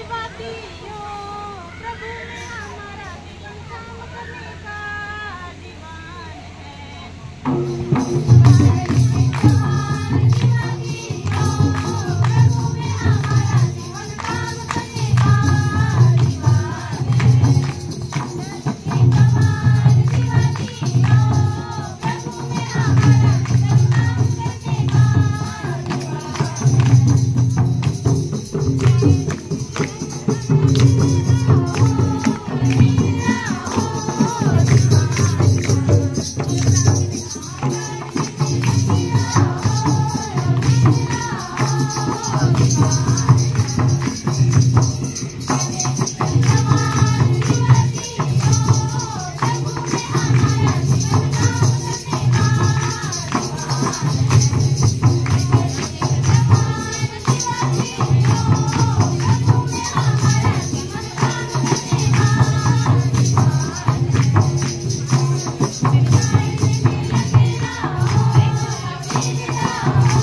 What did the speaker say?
Viva Dio! 違う!